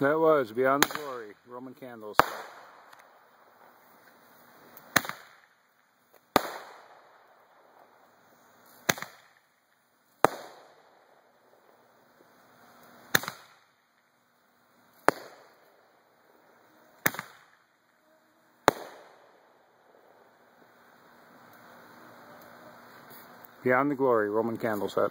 That was Beyond the Glory, Roman Candles. Beyond the Glory, Roman candles. set.